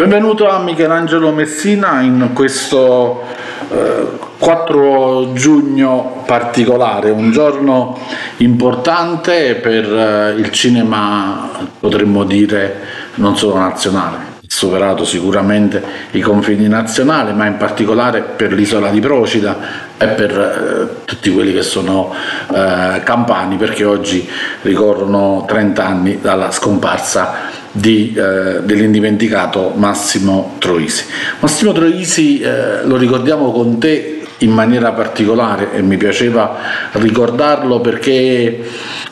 Benvenuto a Michelangelo Messina in questo eh, 4 giugno particolare, un giorno importante per eh, il cinema, potremmo dire, non solo nazionale superato sicuramente i confini nazionali, ma in particolare per l'isola di Procida e per eh, tutti quelli che sono eh, campani, perché oggi ricorrono 30 anni dalla scomparsa di, eh, dell'indimenticato Massimo Troisi. Massimo Troisi eh, lo ricordiamo con te in maniera particolare e mi piaceva ricordarlo perché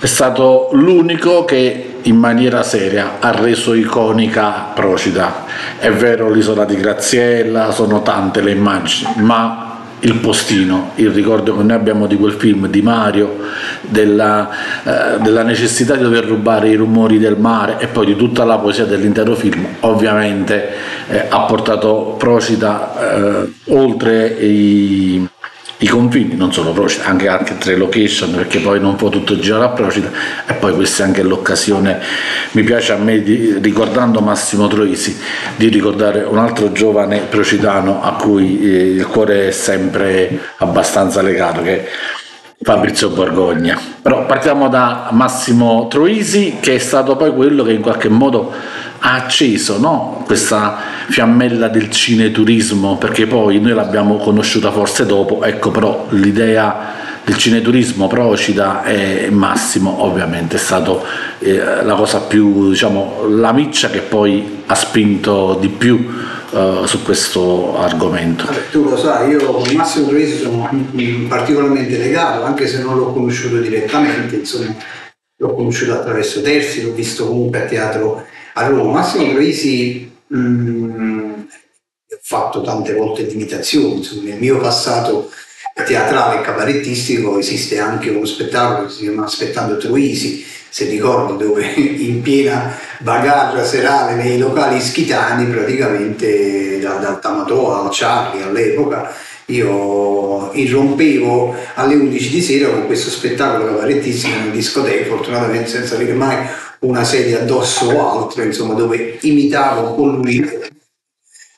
è stato l'unico che in maniera seria ha reso iconica Procida. È vero l'isola di Graziella, sono tante le immagini, ma il postino, il ricordo che noi abbiamo di quel film di Mario, della, eh, della, necessità di dover rubare i rumori del mare e poi di tutta la poesia dell'intero film, ovviamente eh, ha portato Procida eh, oltre i i confini, non solo Procida, anche altre location, perché poi non può tutto girare a Procida e poi questa è anche l'occasione, mi piace a me, di, ricordando Massimo Troisi, di ricordare un altro giovane procidano a cui eh, il cuore è sempre abbastanza legato, che Fabrizio Borgogna. Però partiamo da Massimo Troisi, che è stato poi quello che in qualche modo ha acceso no? questa fiammella del cineturismo, perché poi noi l'abbiamo conosciuta forse dopo, ecco però l'idea del cineturismo Procida e Massimo ovviamente è stato eh, la cosa più, diciamo, la miccia che poi ha spinto di più uh, su questo argomento. Vabbè, tu lo sai, io con Massimo Troisi sono particolarmente legato, anche se non l'ho conosciuto direttamente, insomma, l'ho conosciuto attraverso terzi, l'ho visto comunque a teatro a Roma. Massimo Troisi mm, ho fatto tante volte limitazioni, insomma, nel mio passato teatrale e cabarettistico esiste anche uno spettacolo che si chiama Aspettando Troisi, se ricordi, dove in piena bagarra serale nei locali schitani, praticamente da, dal Tamatoa al Charlie all'epoca, io irrompevo alle 11 di sera con questo spettacolo cabarettissimo in discoteca, fortunatamente senza avere mai una sedia addosso o altro, insomma, dove imitavo con lui.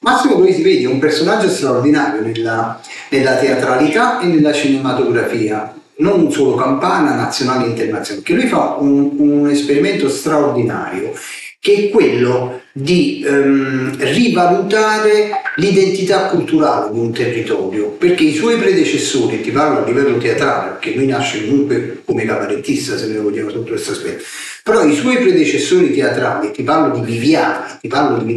Massimo Troisi vedi è un personaggio straordinario nella, nella teatralità e nella cinematografia, non solo campana, nazionale e internazionale, che lui fa un, un esperimento straordinario che è quello di ehm, rivalutare l'identità culturale di un territorio, perché i suoi predecessori, ti parlo a livello teatrale, perché lui nasce comunque come cabarettista, se ne vogliamo sotto questo aspetto, però i suoi predecessori teatrali, ti parlo di Viviani, ti parlo di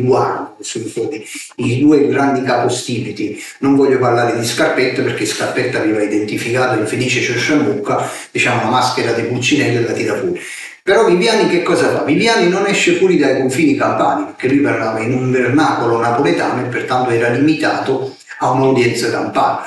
stati i due grandi capostipiti, non voglio parlare di Scarpetta perché Scarpetta aveva identificato in Felice Ciosciamucca, diciamo la maschera di Pulcinella e la tira fuori. Però Viviani che cosa fa? Viviani non esce fuori dai confini campani, perché lui parlava in un vernacolo napoletano e pertanto era limitato a un'udienza campana.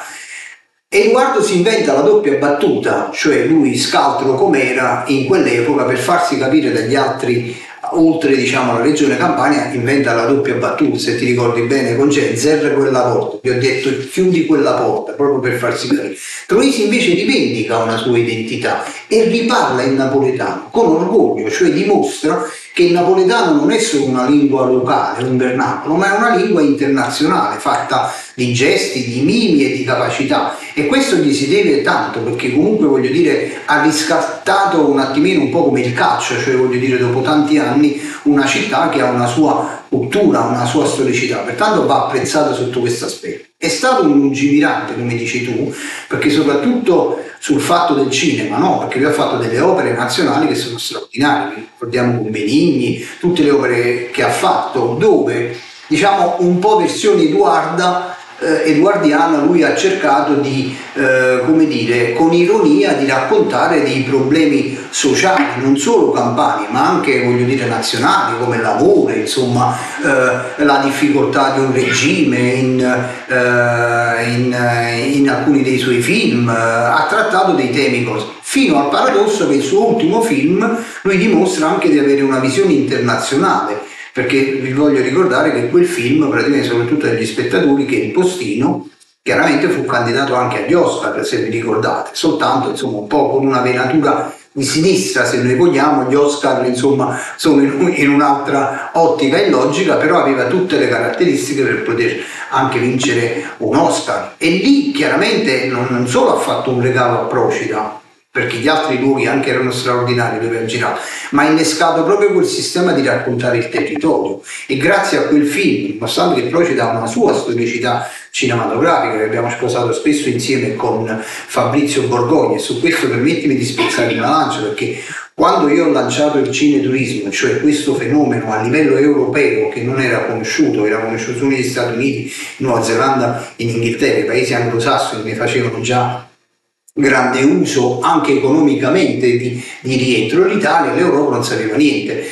Edoardo si inventa la doppia battuta, cioè lui scaltro com'era in quell'epoca per farsi capire dagli altri oltre diciamo la regione Campania inventa la doppia battuta se ti ricordi bene con Genzer quella porta. Vi ho detto chiudi quella porta proprio per farsi capire. Troisi invece rivendica una sua identità e riparla in napoletano con orgoglio cioè dimostra che il napoletano non è solo una lingua locale, un vernacolo, ma è una lingua internazionale, fatta di gesti, di mimi e di capacità. E questo gli si deve tanto, perché comunque voglio dire, ha riscattato un attimino un po' come il calcio, cioè voglio dire, dopo tanti anni, una città che ha una sua cultura, una sua storicità, pertanto va apprezzata sotto questo aspetto. È stato un lungimirante, come dici tu, perché soprattutto sul fatto del cinema, no? perché lui ha fatto delle opere nazionali che sono straordinarie, ricordiamo con Benigni, tutte le opere che ha fatto, dove diciamo un po' versione Edoarda eh, edoardiana lui ha cercato di, eh, come dire, con ironia di raccontare dei problemi sociali, non solo campani, ma anche, voglio dire, nazionali, come l'amore, insomma, eh, la difficoltà di un regime in, eh, in, in alcuni dei suoi film, ha trattato dei temi così, fino al paradosso che il suo ultimo film lui dimostra anche di avere una visione internazionale perché vi voglio ricordare che quel film, praticamente soprattutto agli spettatori, che il postino chiaramente fu candidato anche agli Oscar, se vi ricordate, soltanto insomma un po' con una venatura di sinistra se noi vogliamo, gli Oscar insomma sono in, in, un'altra ottica e logica, però aveva tutte le caratteristiche per poter anche vincere un Oscar. E lì chiaramente non, non solo ha fatto un regalo a Procida, perché gli altri luoghi anche erano straordinari dove ha girato, ma ha innescato proprio quel sistema di raccontare il territorio. E grazie a quel film, nonostante che Procida ha una sua storicità cinematografica che abbiamo sposato spesso insieme con Fabrizio Borgogna e su questo permettimi di spezzare una lancia perché quando io ho lanciato il cineturismo, cioè questo fenomeno a livello europeo che non era conosciuto, era conosciuto solo negli Stati Uniti, Nuova Zelanda, in Inghilterra, i paesi anglosassoni ne facevano già grande uso anche economicamente di, di rientro, l'Italia e l'Europa non sapeva niente.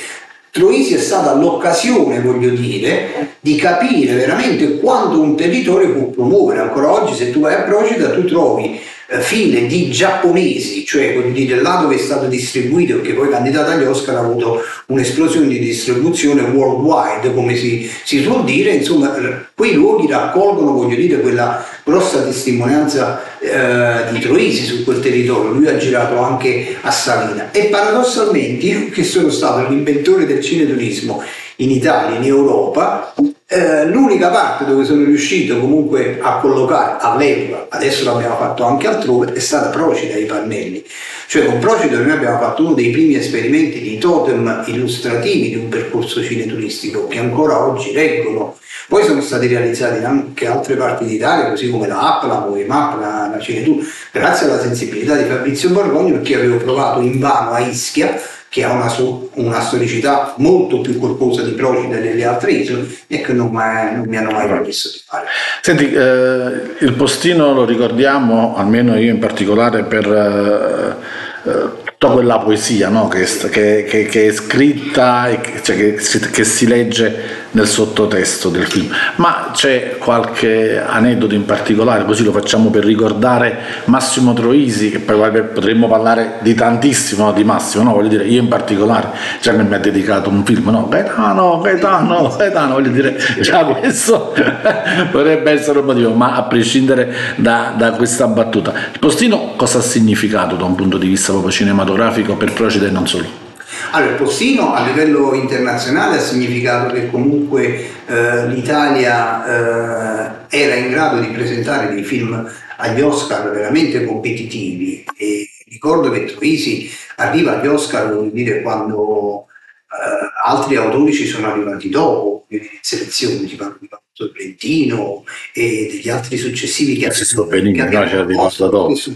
Troisi è stata l'occasione, voglio dire, di capire veramente quanto un territorio può promuovere. Ancora oggi se tu vai a Procida tu trovi file di giapponesi, cioè voglio dire là dove è stato distribuito, perché poi candidato agli Oscar ha avuto un'esplosione di distribuzione worldwide, come si, si suol dire, insomma eh, quei luoghi raccolgono, voglio dire, quella grossa testimonianza eh, di Troisi su quel territorio, lui ha girato anche a Salina e paradossalmente io che sono stato l'inventore del cineturismo in Italia, in Europa, eh, l'unica parte dove sono riuscito comunque a collocare all'epoca, adesso l'abbiamo fatto anche altrove, è stata Procida ai pannelli. Cioè con Procida noi abbiamo fatto uno dei primi esperimenti di totem illustrativi di un percorso cineturistico che ancora oggi reggono. Poi sono stati realizzati anche altre parti d'Italia, così come la app, la Movimap, la, la Cinetur, grazie alla sensibilità di Fabrizio Borgogno, perché avevo provato in vano a Ischia che ha una, una, storicità molto più corposa di Procida e delle altre isole e che non, mai, non mi hanno mai permesso di fare. Senti, eh, il postino lo ricordiamo, almeno io in particolare, per eh, eh tutta quella poesia no? che, che, che, è scritta cioè che, si legge nel sottotesto del film. Ma c'è qualche aneddoto in particolare, così lo facciamo per ricordare Massimo Troisi, che poi potremmo parlare di tantissimo di Massimo, no? voglio dire, io in particolare, già che mi ha dedicato un film, no? Gaetano, Gaetano, Gaetano, voglio dire, già questo potrebbe essere un motivo, ma a prescindere da, da questa battuta. Il postino cosa ha significato da un punto di vista proprio cinematografico per Procida e non solo? Allora, il postino a livello internazionale ha significato che comunque eh, l'Italia eh, era in grado di presentare dei film agli Oscar veramente competitivi e ricordo che Troisi arriva agli Oscar vuol dire quando eh, altri autori ci sono arrivati dopo in selezione, ti parlo di Paolo Trentino e degli altri successivi che, hanno Benigni, no, c'era rimasto dopo. Cioè,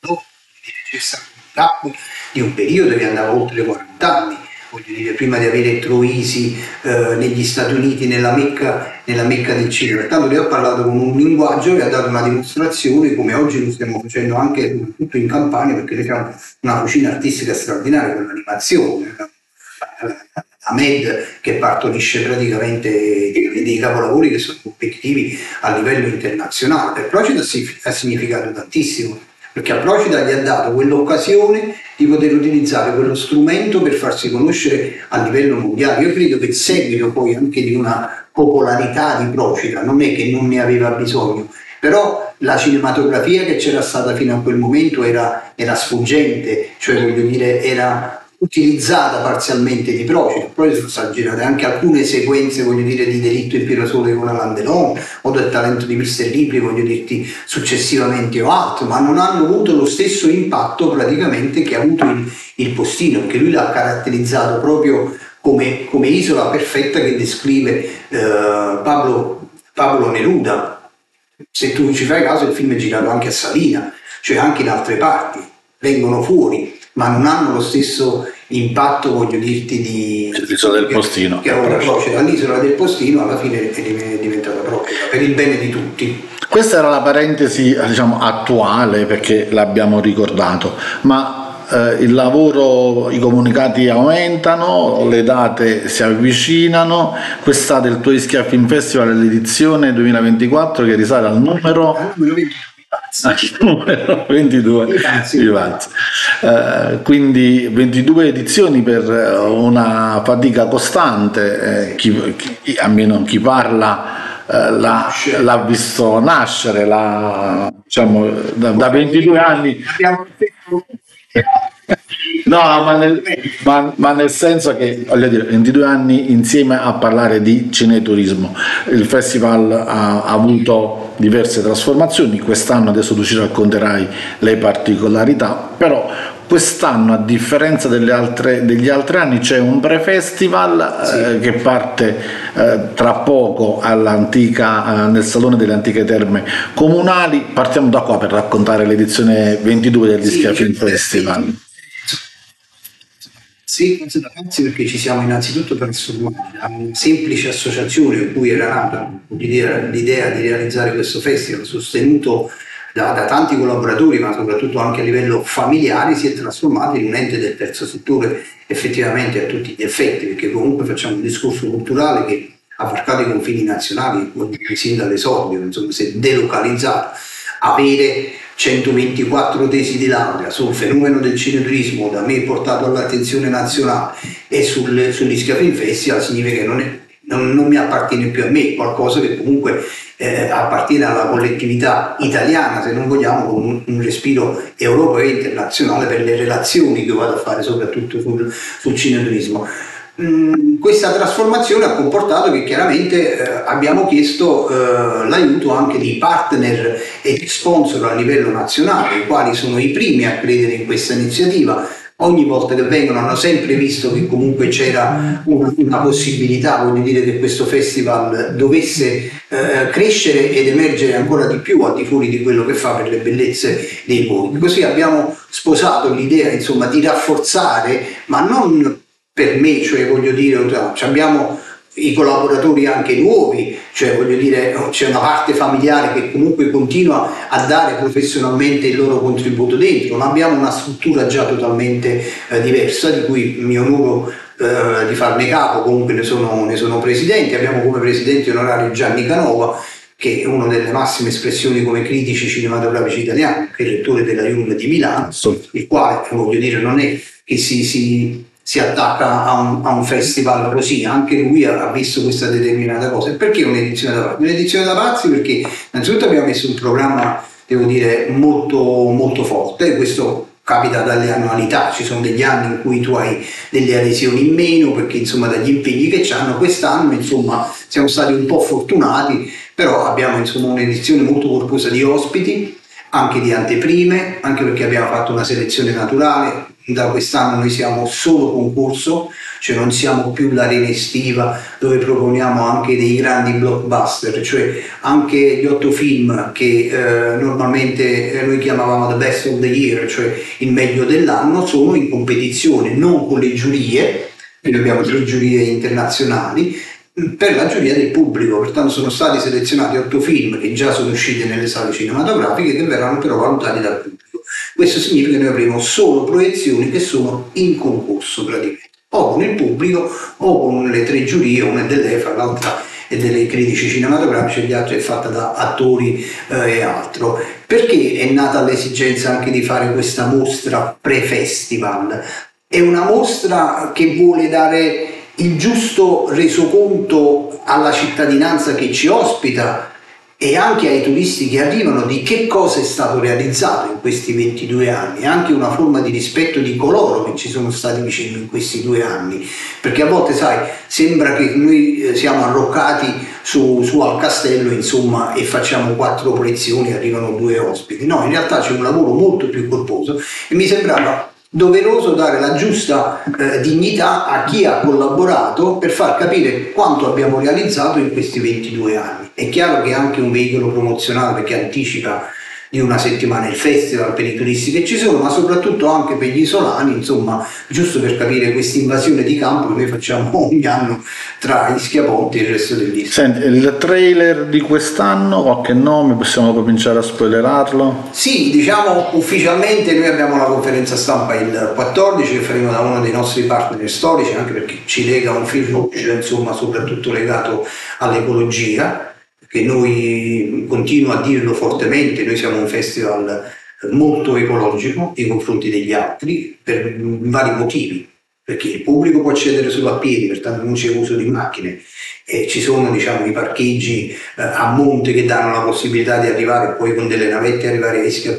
dopo, c'è stato tappo di un periodo che andava oltre 40 anni, voglio dire, prima di avere Troisi eh, negli Stati Uniti, nella Mecca, nella Mecca del cinema. Pertanto lui ha parlato con un linguaggio che ha dato una dimostrazione, come oggi lo stiamo facendo anche tutto in campagna, perché noi abbiamo una cucina artistica straordinaria con l'animazione, la MED che partorisce praticamente dei capolavori che sono competitivi a livello internazionale. Per Procida ha significato tantissimo perché a Procida gli ha dato quell'occasione di poter utilizzare quello strumento per farsi conoscere a livello mondiale. Io credo che il seguito poi anche di una popolarità di Procida non è che non ne aveva bisogno, però la cinematografia che c'era stata fino a quel momento era, era sfuggente, cioè voglio dire era utilizzata parzialmente di Procida, poi sono state girate anche alcune sequenze, voglio dire, di Delitto in Piero Sole con Alain Delon o del talento di Mr. Libri, voglio dirti, successivamente o altro, ma non hanno avuto lo stesso impatto praticamente che ha avuto il, il postino, perché lui l'ha caratterizzato proprio come, come isola perfetta che descrive eh, Pablo, Pablo Neruda. Se tu ci fai caso il film è girato anche a Salina, cioè anche in altre parti, vengono fuori ma non hanno lo stesso impatto, voglio dirti, di l'isola del postino. Che ora proceda all'isola del postino alla fine è diventata propria per il bene di tutti. Questa era la parentesi diciamo, attuale perché l'abbiamo ricordato, ma eh, il lavoro, i comunicati aumentano, le date si avvicinano, quest'estate il Tuischia Film Festival è l'edizione 2024 che risale al numero... 22 Vivanza. Eh, quindi 22 edizioni per eh, una fatica costante, eh, chi, chi, almeno chi parla eh, l'ha, l'ha, visto nascere la, diciamo, da, da 22 anni. Abbiamo No, ma nel, ma, ma nel, senso che, voglio dire, 22 anni insieme a parlare di cineturismo, il festival ha, ha avuto diverse trasformazioni, quest'anno adesso tu ci racconterai le particolarità, però quest'anno a differenza altre, degli altri anni c'è un pre-festival sì. eh, che parte eh, tra poco eh, nel Salone delle Antiche Terme Comunali, partiamo da qua per raccontare l'edizione 22 del sì, Film Festival. Sì. Grazie da pazzi perché ci siamo innanzitutto trasformati da una semplice associazione in cui era nata l'idea, l'idea di realizzare questo festival sostenuto da, da, tanti collaboratori, ma soprattutto anche a livello familiare, si è trasformato in un ente del terzo settore effettivamente a tutti gli effetti, perché comunque facciamo un discorso culturale che ha varcato i confini nazionali, sin dall'esordio, insomma, si è delocalizzato. Avere 124 tesi di laurea sul fenomeno del cineturismo da me portato all'attenzione nazionale e sul, sull'Ischia Film Festival significa che non, è, non, non, mi appartiene più a me, qualcosa che comunque eh, appartiene alla collettività italiana, se non vogliamo, con un, un, respiro europeo e internazionale per le relazioni che vado a fare soprattutto sul, sul cineturismo. Mm, questa trasformazione ha comportato che chiaramente eh, abbiamo chiesto eh, l'aiuto anche di partner e di sponsor a livello nazionale, i quali sono i primi a credere in questa iniziativa. Ogni volta che vengono hanno sempre visto che comunque c'era una, una possibilità, voglio dire, che questo festival dovesse eh, crescere ed emergere ancora di più al di fuori di quello che fa per le bellezze dei luoghi. Così abbiamo sposato l'idea insomma, di rafforzare, ma non per me, cioè voglio dire, abbiamo i collaboratori anche nuovi, cioè voglio dire c'è una parte familiare che comunque continua a dare professionalmente il loro contributo dentro, ma abbiamo una struttura già totalmente eh, diversa di cui mi onoro eh, di farne capo, comunque ne sono, ne sono presidente, abbiamo come presidente onorario Gianni Canova che è una delle massime espressioni come critici cinematografici italiani, che è il rettore della IUM di Milano, il quale voglio dire non è che si, si si attacca a un, a un, festival così, anche lui ha, visto questa determinata cosa. Perché un'edizione da pazzi? Un'edizione da pazzi perché innanzitutto abbiamo messo un programma, devo dire, molto, molto forte, questo capita dalle annualità, ci sono degli anni in cui tu hai delle adesioni in meno perché insomma dagli impegni che hanno, quest'anno insomma siamo stati un po' fortunati, però abbiamo insomma un'edizione molto corposa di ospiti, anche di anteprime, anche perché abbiamo fatto una selezione naturale, da quest'anno noi siamo solo concorso, cioè non siamo più l'arena estiva dove proponiamo anche dei grandi blockbuster, cioè anche gli otto film che eh, normalmente noi chiamavamo the best of the year, cioè il meglio dell'anno, sono in competizione non con le giurie, noi abbiamo tre giurie internazionali, per la giuria del pubblico, pertanto sono stati selezionati otto film che già sono usciti nelle sale cinematografiche che verranno però valutati dal pubblico. Questo significa che noi avremo solo proiezioni che sono in concorso praticamente, o con il pubblico o con le tre giurie, una è dell'EFA, l'altra è delle critici cinematografici e gli altri è fatta da attori eh, e altro. Perché è nata l'esigenza anche di fare questa mostra pre-festival? È una mostra che vuole dare il giusto resoconto alla cittadinanza che ci ospita e anche ai turisti che arrivano di che cosa è stato realizzato in questi 22 anni, anche una forma di rispetto di coloro che ci sono stati vicino in questi due anni, perché a volte sai, sembra che noi eh, siamo arroccati su, su al castello insomma e facciamo quattro proiezioni e arrivano due ospiti, no, in realtà c'è un lavoro molto più corposo e mi sembrava doveroso dare la giusta eh, dignità a chi ha collaborato per far capire quanto abbiamo realizzato in questi 22 anni. È chiaro che anche un veicolo promozionale perché anticipa di una settimana il festival per i turisti che ci sono, ma soprattutto anche per gli isolani, insomma, giusto per capire questa invasione di campo che noi facciamo ogni anno tra gli schiaponti e il resto dell'isola. Senti, il trailer di quest'anno, qualche nome, possiamo cominciare a spoilerarlo? Sì, diciamo ufficialmente noi abbiamo la conferenza stampa il 14 che faremo da uno dei nostri partner storici, anche perché ci lega un film, insomma, soprattutto legato all'ecologia che noi continuo a dirlo fortemente, noi siamo un festival molto ecologico nei confronti degli altri per vari motivi, perché il pubblico può accedere solo a piedi, pertanto non c'è uso di macchine e ci sono diciamo, i parcheggi eh, a monte che danno la possibilità di arrivare poi con delle navette arrivare a Ischia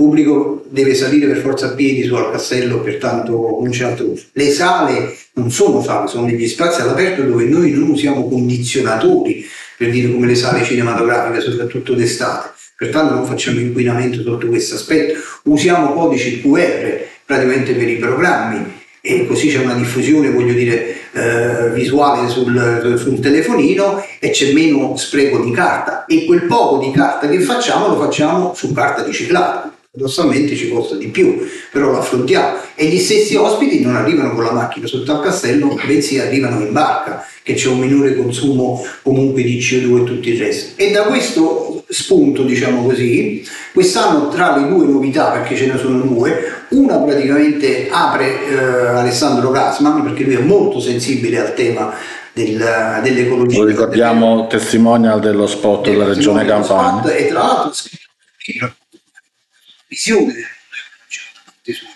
pubblico deve salire per forza a piedi su al castello, pertanto non c'è altro uso. Le sale non sono sale, sono degli spazi all'aperto dove noi non usiamo condizionatori, per dire come le sale cinematografiche, soprattutto d'estate. Pertanto non facciamo inquinamento sotto questo aspetto, usiamo codici QR praticamente per i programmi e così c'è una diffusione, voglio dire, eh, visuale sul, sul, telefonino e c'è meno spreco di carta. E quel poco di carta che facciamo lo facciamo su carta riciclata paradossalmente ci costa di più, però lo affrontiamo. E gli stessi ospiti non arrivano con la macchina sotto al castello, bensì arrivano in barca, che c'è un minore consumo comunque di CO2 e tutto il resto. E da questo spunto, diciamo così, quest'anno tra le due novità, perché ce ne sono due, una praticamente apre eh, Alessandro Gasman, perché lui è molto sensibile al tema del, dell'ecologia. Lo ricordiamo testimonial dello spot della regione Campania. E tra l'altro visione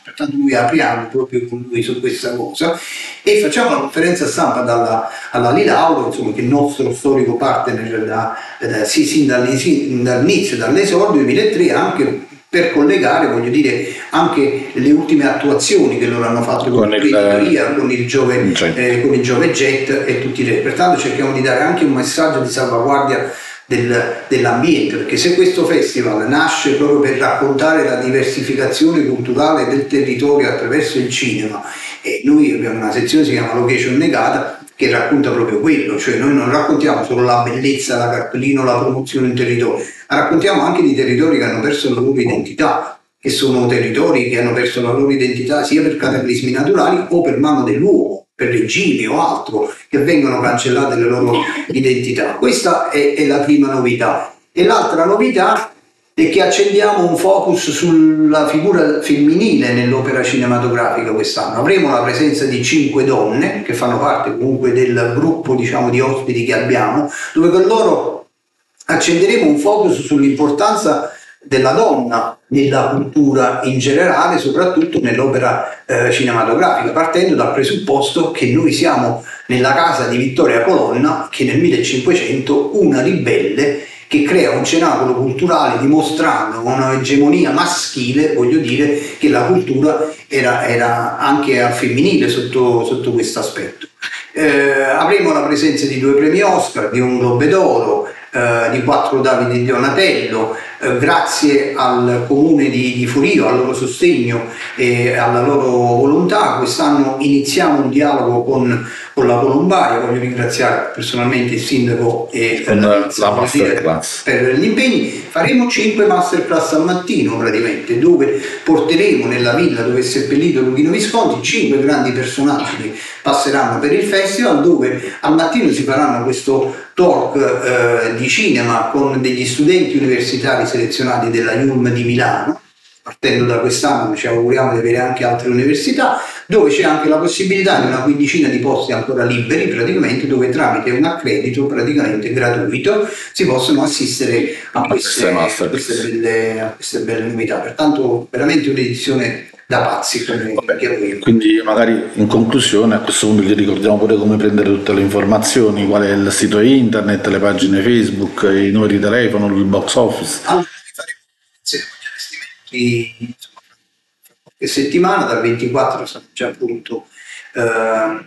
pertanto noi apriamo proprio con lui su questa cosa e facciamo una conferenza stampa dalla, alla Lilauro, insomma, che è il nostro storico partner da, da, sì, sin dall'inizio, dall'esordio 2003, anche per collegare, voglio dire, anche le ultime attuazioni che loro hanno fatto con, con, il, con il Giove, eh, con il Giove Jet e tutti i re. Pertanto cerchiamo di dare anche un messaggio di salvaguardia del, dell'ambiente, perché se questo festival nasce proprio per raccontare la diversificazione culturale del territorio attraverso il cinema, e noi abbiamo una sezione che si chiama Location Negata, che racconta proprio quello, cioè noi non raccontiamo solo la bellezza, la cartellina, la promozione in territorio, ma raccontiamo anche di territori che hanno perso la loro identità, che sono territori che hanno perso la loro identità sia per cataclismi naturali o per mano dell'uomo per regimi o altro che vengono cancellate le loro identità. Questa è, è la prima novità. E l'altra novità è che accendiamo un focus sulla figura femminile nell'opera cinematografica quest'anno. Avremo la presenza di cinque donne che fanno parte comunque del gruppo diciamo, di ospiti che abbiamo, dove con loro accenderemo un focus sull'importanza della donna nella cultura in generale, soprattutto nell'opera eh, cinematografica, partendo dal presupposto che noi siamo nella casa di Vittoria Colonna, che nel 1500 una ribelle che crea un cenacolo culturale dimostrando un'egemonia maschile, voglio dire che la cultura era, era anche al femminile sotto, sotto questo aspetto. Eh, avremo la presenza di due premi Oscar, di un Globe d'Oro, eh, di quattro Davide di Donatello, eh, grazie al comune di, di Furio, al loro sostegno e alla loro volontà. Quest'anno iniziamo un dialogo con, con la Colombaia, voglio ringraziare personalmente il sindaco e la masterclass per gli impegni. Faremo 5 masterclass al mattino praticamente, dove porteremo nella villa dove è seppellito Luchino Visconti 5 grandi personaggi che passeranno per il festival, dove al mattino si faranno questo talk eh, di cinema con degli studenti universitari selezionati della IUM di Milano, partendo da quest'anno ci auguriamo di avere anche altre università, dove c'è anche la possibilità di una quindicina di posti ancora liberi praticamente, dove tramite un accredito praticamente gratuito si possono assistere a queste, a queste, belle, a queste belle novità. Pertanto veramente un'edizione da pazzi come Vabbè, quindi magari in conclusione a questo punto gli ricordiamo pure come prendere tutte le informazioni qual è il sito internet le pagine facebook i numeri di telefono il box office. Investimenti qualche settimana dal 24 sarà già pronto eh,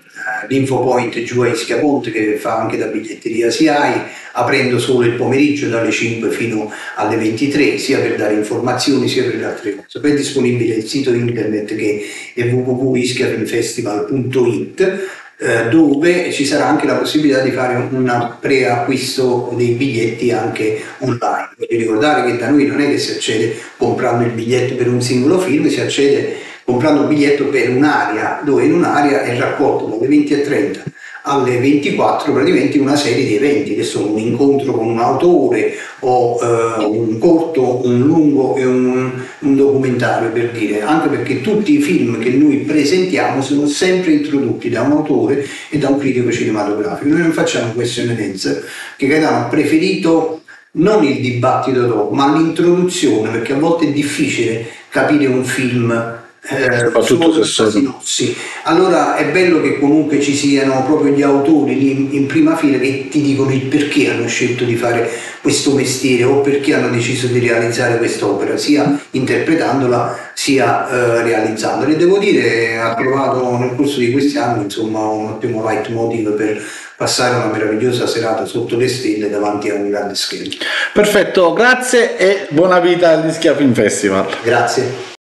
l'InfoPoint giù a Ischiaponte che fa anche da biglietteria SIAI, aprendo solo il pomeriggio dalle 5 fino alle 23, sia per dare informazioni sia per altre cose. Poi è disponibile il sito internet che è www.ischiafinfestival.it eh, dove ci sarà anche la possibilità di fare un preacquisto dei biglietti anche online. Voglio ricordare che da noi non è che si accede comprando il biglietto per un singolo film, si accede comprando un biglietto per un'area, dove in un'area è raccolto dalle 20 e 30 alle 24 praticamente una serie di eventi che sono un incontro con un autore o eh, un corto, un lungo e un, un, documentario per dire, anche perché tutti i film che noi presentiamo sono sempre introdotti da un autore e da un critico cinematografico. Noi non facciamo question and che Gaetano ha preferito non il dibattito dopo, ma l'introduzione, perché a volte è difficile capire un film eh, soprattutto se sono sì. allora è bello che comunque ci siano proprio gli autori lì in prima fila che ti dicono il perché hanno scelto di fare questo mestiere o perché hanno deciso di realizzare quest'opera sia interpretandola sia eh, realizzandola. E devo dire ha trovato nel corso di questi anni insomma un ottimo leitmotiv per passare una meravigliosa serata sotto le stelle davanti a un grande schermo. Perfetto grazie e buona vita agli Schiaffin Festival. Grazie